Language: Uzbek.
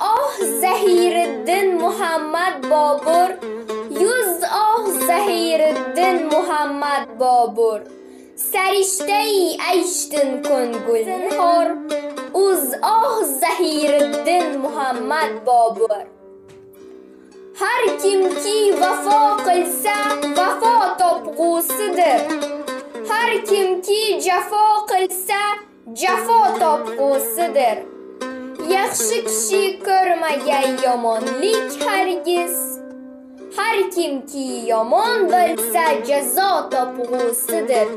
oh Zahiriddin muhammad bobur. Yuz oh zahiriddin muhammad bobur. Sarishtai ayshtin ko'ngul zinhor uz oh zahiriddin muhammad bobur. Har kimki vafo qilsa vafo topg'usidir. Har kimki jafo qilsa jafo topg'usidir. Yaxshi kishi ko'rmagan yomonlik hargiz. Har kimki yomon bo'lsa jazo topg'usidir